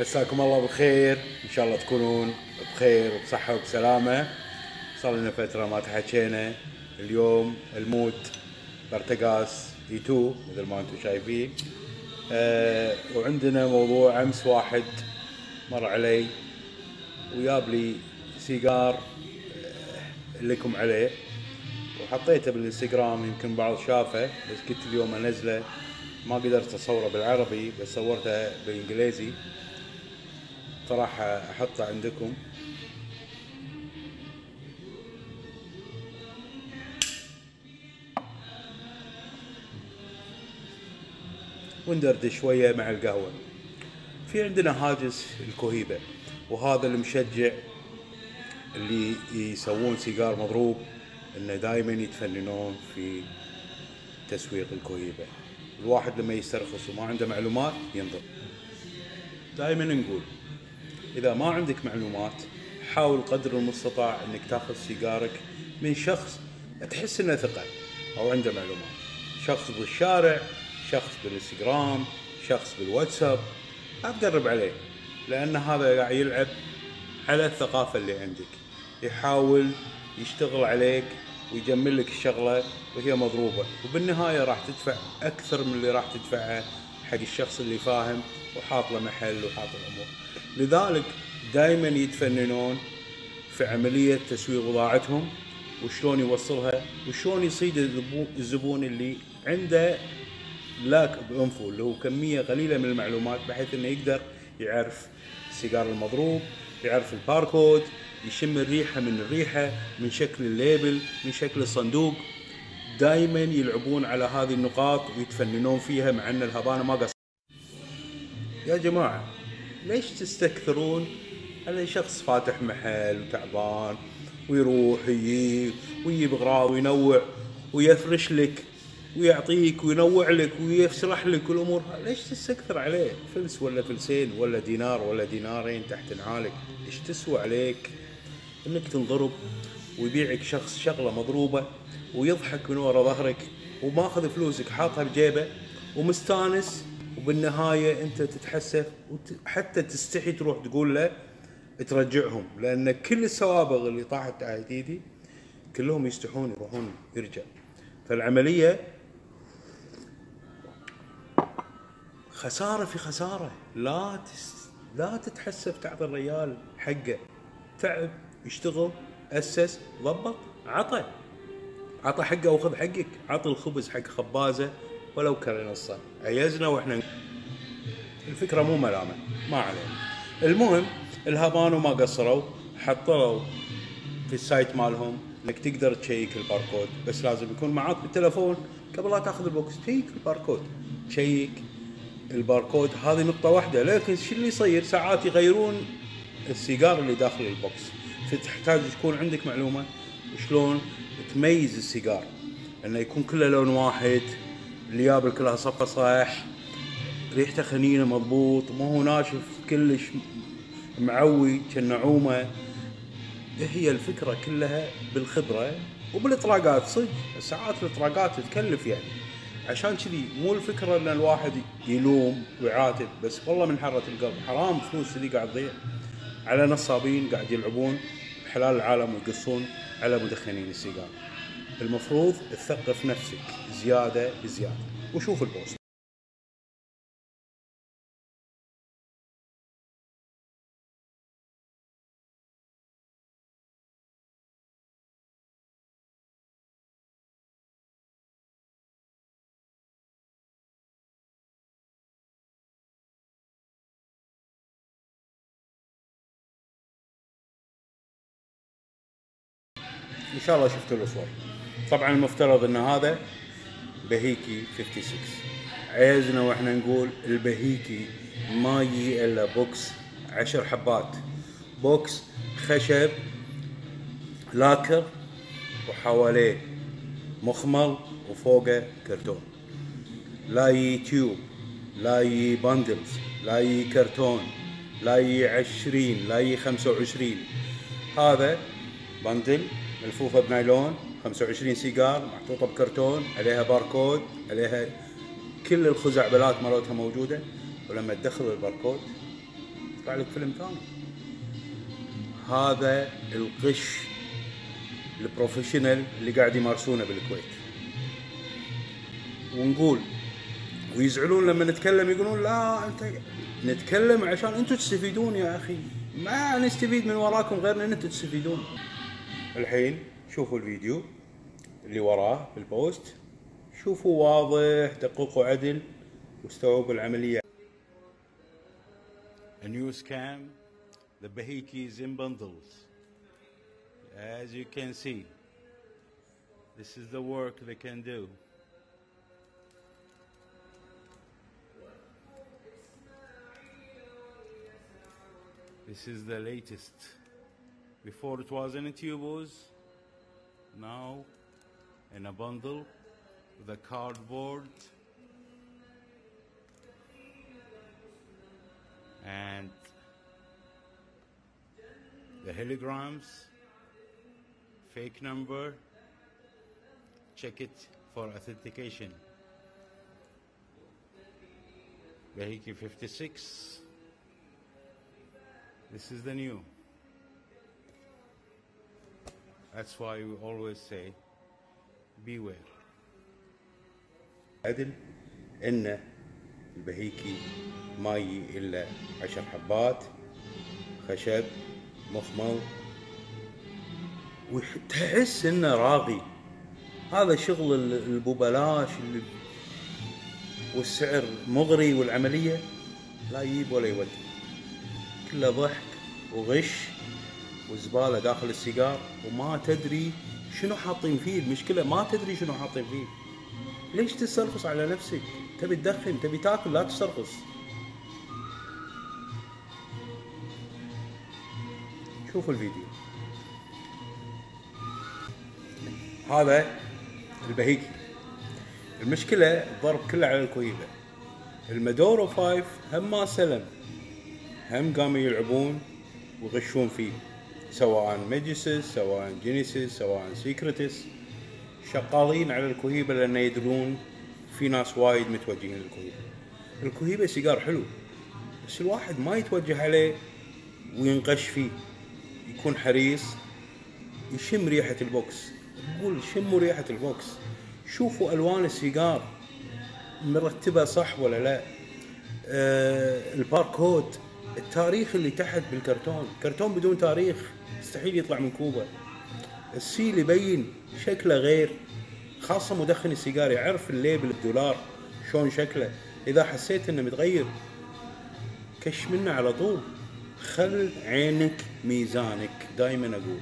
مساكم الله بالخير إن شاء الله تكونون بخير وبصحة وبسلامة. صار لنا فترة ما تحكينا. اليوم المود برتقاس اي 2 مثل ما أنتم شايفين. أه وعندنا موضوع أمس واحد مر علي. وياب لي سيجار آه، لكم عليه. وحطيته بالإنستغرام يمكن بعض شافه. بس قلت اليوم أنزله. ما قدرت أصوره بالعربي بس صورته بالإنجليزي. فراح أحطه عندكم. وندردش شوية مع القهوة. في عندنا هاجس الكوهيبة وهذا المشجع اللي يسوون سيجار مضروب إنه دائما يتفننون في تسويق الكوهيبة. الواحد لما يسترخص وما عنده معلومات ينضر دائما نقول. إذا ما عندك معلومات حاول قدر المستطاع إنك تاخذ سيجارك من شخص تحس إنه ثقة أو عنده معلومات. شخص بالشارع شخص بالإنستغرام شخص بالواتساب لا تقرب عليه لأن هذا قاعد يلعب على الثقافة اللي عندك. يحاول يشتغل عليك ويجمل لك الشغلة وهي مضروبة وبالنهاية راح تدفع أكثر من اللي راح تدفعه حق الشخص اللي فاهم وحاط له محل وحاط الأمور لذلك دائما يتفننون في عملية تسويق بضاعتهم وشلون يوصلها وشلون يصيد الزبون اللي عنده لاك بأنفه اللي هو كمية قليلة من المعلومات بحيث إنه يقدر يعرف السيجار المضروب يعرف الباركود يشم الريحة من الريحة من شكل ال label من شكل الصندوق. دائما يلعبون على هذه النقاط ويتفننون فيها مع إن الهبانو ما قصر يا جماعة ليش تستكثرون؟ على شخص فاتح محل وتعبان ويروح يجيب ويجيب اغراض وينوع ويفرش لك ويعطيك وينوع لك ويشرح لك الأمور. ليش تستكثر عليه؟ فلس ولا فلسين ولا دينار ولا دينارين تحت نعالك إيش تسوى عليك؟ إنك تنضرب ويبيعك شخص شغلة مضروبة ويضحك من ورا ظهرك وماخذ فلوسك حاطها بجيبه ومستانس وبالنهاية أنت تتحسف وحتى تستحي تروح تقول له ترجعهم لأن كل السوابغ اللي طاحت تحت ايدي كلهم يستحون يروحون يرجع. فالعملية خسارة في خسارة. لا تس... لا تتحسف تعطي الريال حقه. تعب يشتغل أسس ضبط عطى. عطى حقه وخذ حقك. عطى الخبز حق خبازه. ولو كان نصا عيزنا وإحنا الفكرة مو ملامة. ما علينا. المهم الهبانو ما قصروا حطوا في ال site مالهم إنك تقدر تشيك الباركود. بس لازم يكون معاك بالتلفون قبل لا تاخذ ال box. تشيك الباركود. تشيك الباركود. هذه نقطة واحدة. لكن شو اللي يصير؟ ساعات يغيرون السيجار اللي داخل ال box. فتحتاج تكون عندك معلومة شلون تميز السيجار. إنه يكون كله لون واحد. الليبل كلها صفة صح ريحته خنينة مضبوط ما هو ناشف كلش مو قوي كالنعومه هي الفكرة كلها بالخبرة وبالاطراقات صدق ساعات الاطراقات تكلف يعني. عشان كذي مو الفكرة إن الواحد يلوم ويعاتب بس والله من حره القلب. حرام فلوس ذي قاعد تضيع. على نصابين قاعد يلعبون بحلال العالم ويقصون على مدخنين السيجار المفروض تثقف نفسك زيادة بزيادة. وشوف البوست. إن شاء الله شفتوا الصور طبعا المفترض ان هذا بهيكي 56 عيزنا وإحنا نقول البهيكي ما يجي إلا box عشر حبات. box خشب lacquer وحواليه مخمل وفوقه كرتون. لا يجي tube لا يجي bundles لا يجي كرتون لا يجي عشرين لا يجي خمسة وعشرين. هذا bundle ملفوفه بنايلون 25 سيجار محطوطة بكرتون عليها باركود عليها كل الخزعبلات مالتها موجودة. ولما تدخل الباركود يطلع لك فيلم ثاني. هذا الغش ال professional اللي قاعد يمارسونه بالكويت. ونقول ويزعلون لما نتكلم يقولون لا أنت نتكلم عشان أنتم تستفيدون يا أخي. ما نستفيد من وراكم غير إن أنتم تستفيدون. الحين شوفوا الفيديو اللي وراه في البوست شوفوا واضح دقيق وعدل واستوعبوا العملية A new scam the Bahikis in bundles as you can see this is the work they can do This is the latest. Before it was in tubos, now in a bundle with a cardboard and the holograms, fake number, check it for authentication. Bahiki 56. This is the new. That's why we always say beware. عدل إن البهيكي ما إلا عشر حبات خشب مخمل. وتحس إنه راقي هذا شغل ال- الببلاش اللي والسعر مغري والعملية لا يجيب ولا يودي كله ضحك وغش. وزبالة داخل السيجار وما تدري شنو حاطين فيه. المشكلة ما تدري شنو حاطين فيه. ليش تسترخص على نفسك؟ تبي تدخن تبي تاكل لا تسترخص. شوفوا الفيديو. هذا البهيكي. المشكلة الضرب كله على الكوهيبة. المدورو five هم ما سلم. هم قاموا يلعبون ويغشون فيه. سواء ماجيكوس سواء جينيوس سواء سيكريتوس شغالين على الكوهيبة لأن يدرون في ناس وايد متوجهين للكوهيبة الكوهيبة سيجار حلو بس الواحد ما يتوجه عليه وينقش فيه. يكون حريص يشم ريحة ال box. يقول شموا ريحة ال box. شوفوا ألوان السيجار مرتبة صح ولا لا. آه الباركود التاريخ اللي تحت بالكرتون. كرتون بدون تاريخ. مستحيل يطلع من كوبا. ال seal يبين شكله غير خاصة مدخن السيجار يعرف ال label الدولار شلون شكله. إذا حسيت إنه متغير كش منه على طول. خل عينك ميزانك دايما أقول.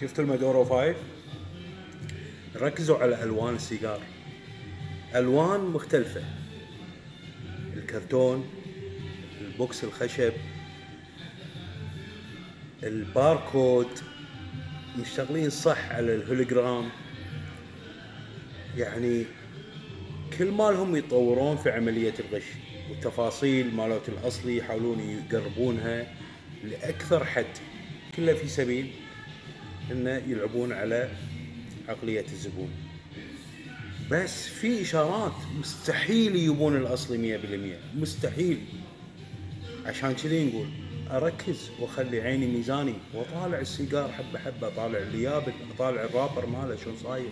شفتوا المادورو 5 ركزوا على ألوان السيجار. ألوان مختلفة. الكرتون ال box الخشب الباركود. مشتغلين صح على الهولوجرام. يعني كل مالهم يطورون في عملية الغش. والتفاصيل مالت الأصلي يحاولون يقربونها لأكثر حد. كله في سبيل انه يلعبون على عقلية الزبون. بس في إشارات مستحيل يجيبون الاصلي مية بالمية. مستحيل. عشان كذي نقول أركز واخلي عيني ميزاني واطالع السيجار حبة حبة اطالع الليابل اطالع الرابر ماله شلون صاير.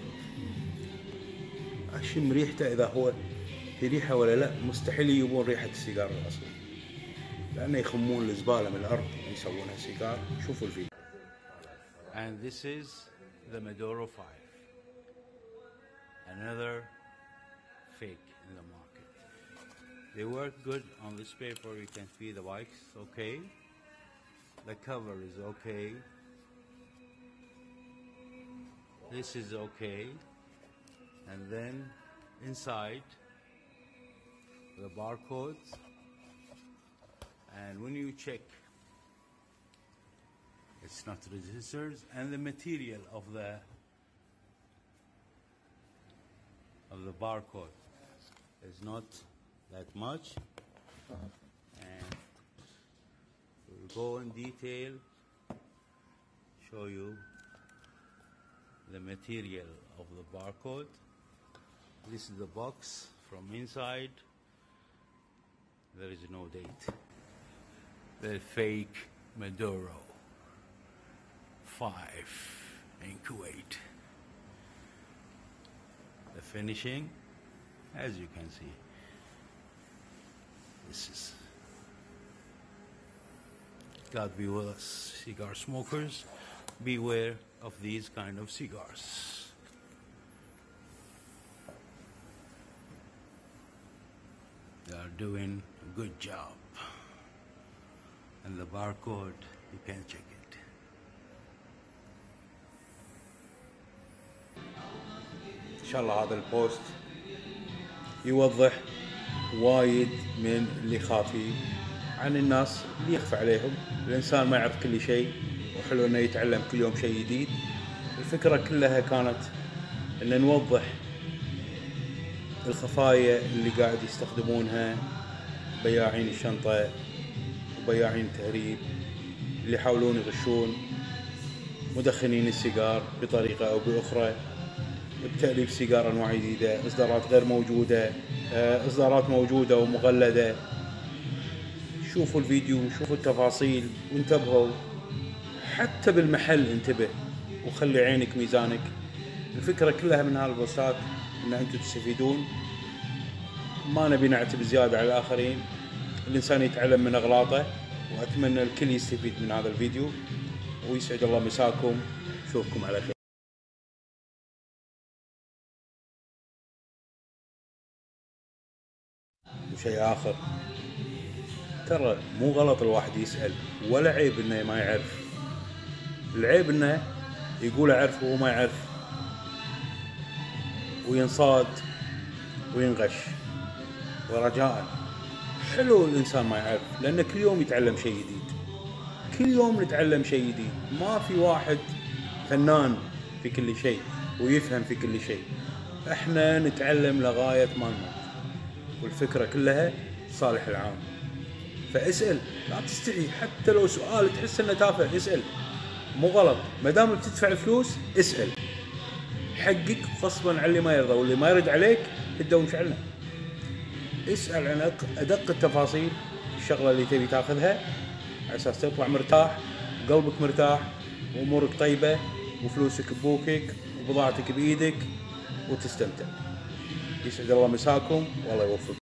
أشم ريحته إذا هو في ريحة ولا لا. مستحيل يجيبون ريحة السيجار الأصلي. لأنه يخمون الزبالة من الأرض يسوونها سيجار. شوفوا الفيديو. And this is the Maduro 5. Another fake in the market. They work good on this paper. You can see the bikes okay. The cover is okay. This is okay. And then inside the barcodes. And when you check it's not resistors and the material of the of the barcode is not that much. And we'll go in detail show you the material of the barcode. This is the box from inside. There is no date. The fake Maduro 5 in Kuwait the finishing as you can see this is God be with us cigar smokers. Beware of these kind of cigars. They are doing a good job. And the barcode you can check it شاء الله هذا البوست يوضح وايد من اللي خافي عن الناس اللي يخفى عليهم. الإنسان ما يعرف كل شيء وحلو إنه يتعلم كل يوم شيء جديد. الفكرة كلها كانت إن نوضح الخفايا اللي قاعد يستخدمونها بياعين الشنطة وبياعين التهريب اللي يحاولون يغشون مدخنين السيجار بطريقة أو بأخرى. بتأليف سيجار انواع جديدة إصدارات غير موجودة آه، إصدارات موجودة ومغلدة. شوفوا الفيديو شوفوا التفاصيل وانتبهوا. حتى بالمحل انتبه وخلي عينك ميزانك. الفكرة كلها من هالبوستات إن أنتم تستفيدون. ما نبي نعتب زيادة على الآخرين. الإنسان يتعلم من أغلاطه وأتمنى الكل يستفيد من هذا الفيديو. ويسعد الله مساكم. أشوفكم على خير. وشيء آخر. ترى مو غلط الواحد يسأل ولا عيب إنه ما يعرف. العيب إنه يقول أعرف وهو ما يعرف. وينصاد وينغش. ورجاء. حلو الإنسان ما يعرف لأن كل يوم يتعلم شيء جديد. كل يوم نتعلم شيء جديد. ما في واحد فنان في كل شيء ويفهم في كل شيء. إحنا نتعلم لغاية ما نموت. والفكرة كلها صالح العام. فاسأل لا تستحي حتى لو سؤال تحس إنه تافه اسأل. مو غلط. ما دام بتدفع الفلوس اسأل. حقك غصبا عن اللي ما يرضى واللي ما يرد عليك تدوم شعلنا اسأل عن أدق التفاصيل الشغلة اللي تبي تاخذها على أساس تطلع مرتاح وقلبك مرتاح وأمورك طيبة وفلوسك ببوكك وبضاعتك بإيدك وتستمتع. يسعد الله مساكم والله يوفقكم